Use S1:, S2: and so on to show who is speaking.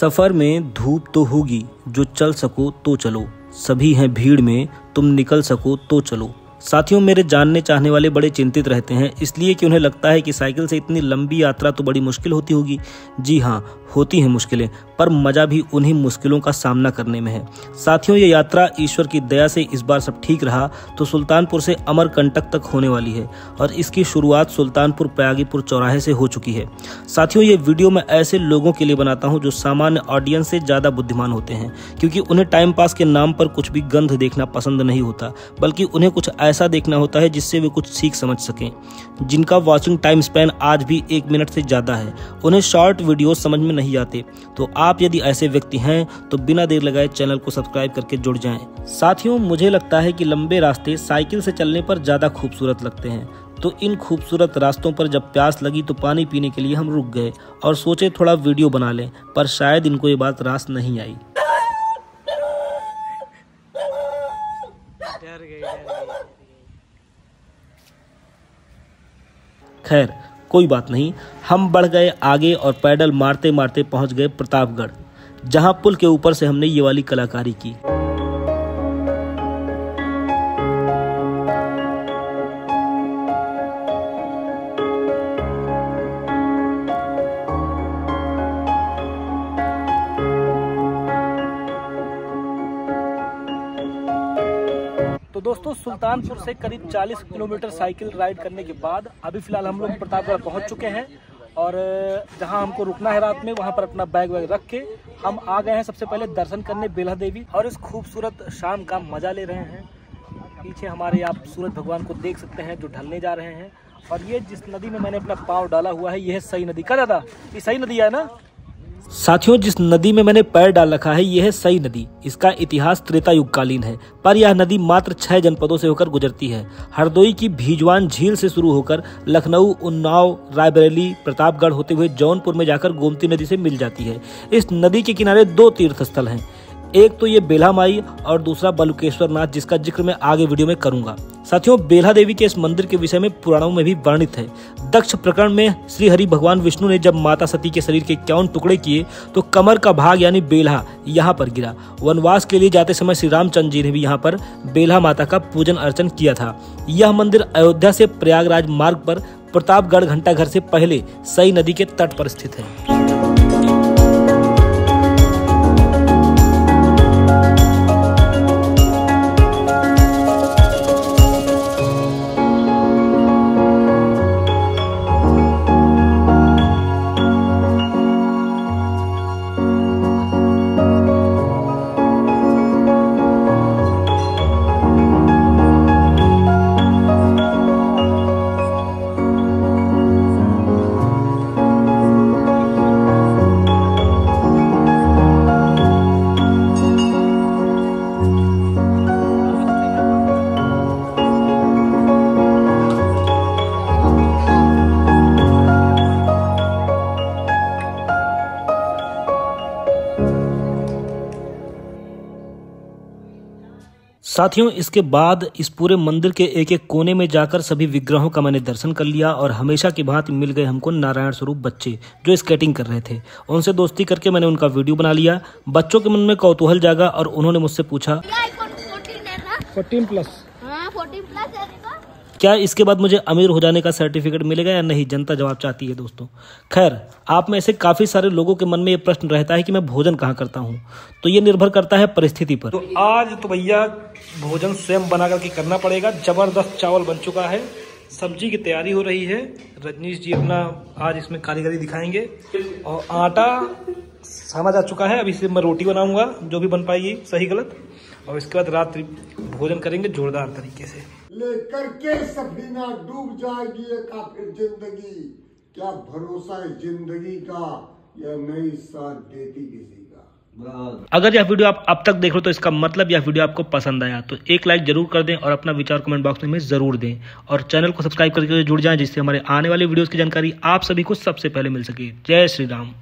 S1: सफ़र में धूप तो होगी, जो चल सको तो चलो। सभी हैं भीड़ में, तुम निकल सको तो चलो। साथियों, मेरे जानने चाहने वाले बड़े चिंतित रहते हैं, इसलिए कि उन्हें लगता है कि साइकिल से इतनी लंबी यात्रा तो बड़ी मुश्किल होती होगी। जी हाँ होती हैं मुश्किलें, पर मज़ा भी उन्हीं मुश्किलों का सामना करने में है। साथियों, ये यात्रा ईश्वर की दया से इस बार सब ठीक रहा तो सुल्तानपुर से अमरकंटक तक होने वाली है, और इसकी शुरुआत सुल्तानपुर प्रयागीपुर चौराहे से हो चुकी है। साथियों, ये वीडियो मैं ऐसे लोगों के लिए बनाता हूँ जो सामान्य ऑडियंस से ज़्यादा बुद्धिमान होते हैं, क्योंकि उन्हें टाइम पास के नाम पर कुछ भी गंध देखना पसंद नहीं होता, बल्कि उन्हें कुछ ऐसा देखना होता है जिससे वे कुछ सीख समझ सकें। जिनका वॉचिंग टाइम स्पैन आज भी एक मिनट से ज़्यादा है, उन्हें शॉर्ट वीडियो समझ में नहीं आते। तो आप यदि ऐसे व्यक्ति हैं तो बिना देर लगाए चैनल को सब्सक्राइब करके जुड़ जाएँ। साथियों, मुझे लगता है कि लंबे रास्ते साइकिल से चलने पर ज़्यादा खूबसूरत लगते हैं। तो इन खूबसूरत रास्तों पर जब प्यास लगी तो पानी पीने के लिए हम रुक गए और सोचे थोड़ा वीडियो बना लें, पर शायद इनको ये बात रास नहीं आई। खैर, कोई बात नहीं। हम बढ़ गए आगे और पैडल मारते मारते पहुँच गए प्रतापगढ़, जहाँ पुल के ऊपर से हमने ये वाली कलाकारी की। तो दोस्तों, सुल्तानपुर से करीब 40 किलोमीटर साइकिल राइड करने के बाद अभी फ़िलहाल हम लोग प्रतापगढ़ पहुँच चुके हैं और जहाँ हमको रुकना है रात में, वहाँ पर अपना बैग वैग रख के हम आ गए हैं सबसे पहले दर्शन करने बेला देवी और इस खूबसूरत शाम का मज़ा ले रहे हैं। पीछे हमारे आप सूरज भगवान को देख सकते हैं जो ढलने जा रहे हैं और ये जिस नदी में मैंने अपना पाँव डाला हुआ है ये है सही नदी। का दादा, ये सही नदी है ना? साथियों, जिस नदी में मैंने पैर डाल रखा है, यह है सई नदी। इसका इतिहास त्रेता युगकालीन है, पर यह नदी मात्र छह जनपदों से होकर गुजरती है। हरदोई की भीजवान झील से शुरू होकर लखनऊ, उन्नाव, रायबरेली, प्रतापगढ़ होते हुए जौनपुर में जाकर गोमती नदी से मिल जाती है। इस नदी के किनारे दो तीर्थ स्थल हैं। एक तो ये बेला माई और दूसरा बलुकेश्वर नाथ, जिसका ज़िक्र मैं आगे वीडियो में करूँगा। साथियों बेला देवी के इस मंदिर के विषय में पुराणों में भी वर्णित है। दक्ष प्रकरण में श्री हरि भगवान विष्णु ने जब माता सती के शरीर के इक्यावन टुकड़े किए तो कमर का भाग यानी बेल्हा यहाँ पर गिरा। वनवास के लिए जाते समय श्री रामचंद्र जी ने भी यहाँ पर बेल्हा माता का पूजन अर्चन किया था। यह मंदिर अयोध्या से प्रयागराज मार्ग पर प्रतापगढ़ घंटा घर से पहले सई नदी के तट पर स्थित है। साथियों इसके बाद इस पूरे मंदिर के एक एक कोने में जाकर सभी विग्रहों का मैंने दर्शन कर लिया और हमेशा की भांति मिल गए हमको नारायण स्वरूप बच्चे जो स्केटिंग कर रहे थे। उनसे दोस्ती करके मैंने उनका वीडियो बना लिया। बच्चों के मन में कौतूहल जागा और उन्होंने मुझसे पूछा फोर्टीन प्लस क्या इसके बाद मुझे अमीर हो जाने का सर्टिफिकेट मिलेगा या नहीं? जनता जवाब चाहती है दोस्तों। खैर, आप में से काफ़ी सारे लोगों के मन में ये प्रश्न रहता है कि मैं भोजन कहाँ करता हूँ। तो ये निर्भर करता है परिस्थिति पर। तो आज तो भैया भोजन स्वयं बना करके करना पड़ेगा। ज़बरदस्त चावल बन चुका है। सब्ज़ी की तैयारी हो रही है। रजनीश जी अपना आज इसमें कारीगरी दिखाएँगे। और आटा समझ जा चुका है। अभी से मैं रोटी बनाऊँगा। जो भी बन पाएगी, सही गलत। और इसके बाद रात्रि भोजन करेंगे जोरदार तरीके से।
S2: लेकर के सफीना डूब जाएगी ये काफिर ज़िंदगी। क्या भरोसा है ज़िंदगी का या नहीं साथ देती किसी का?
S1: अगर यह वीडियो आप अब तक देख रहे हो तो इसका मतलब यह वीडियो आपको पसंद आया तो एक लाइक ज़रूर कर दें और अपना विचार कमेंट बॉक्स में ज़रूर दें और चैनल को सब्सक्राइब करके जुड़ जाएँ जिससे हमारे आने वाले वीडियोस की जानकारी आप सभी को सबसे पहले मिल सके। जय श्री राम।